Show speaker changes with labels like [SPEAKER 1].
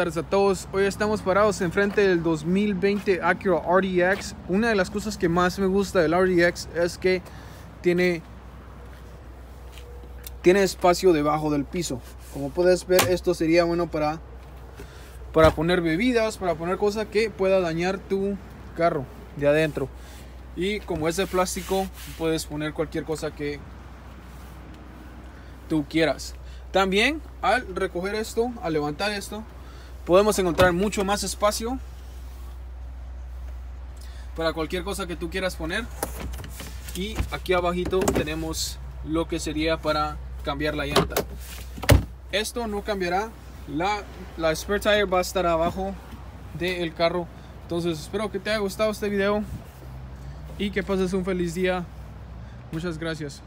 [SPEAKER 1] tardes a todos. Hoy estamos parados enfrente del 2020 Acura RDX. Una de las cosas que más me gusta del RDX es que tiene tiene espacio debajo del piso. Como puedes ver, esto sería bueno para para poner bebidas, para poner cosas que pueda dañar tu carro de adentro. Y como es de plástico, puedes poner cualquier cosa que tú quieras. También al recoger esto, al levantar esto, podemos encontrar mucho más espacio para cualquier cosa que tú quieras poner. Y aquí abajito tenemos lo que sería para cambiar la llanta. Esto no cambiará. La, la spare tire va a estar abajo del carro. Entonces espero que te haya gustado este video y que pases un feliz día. Muchas gracias.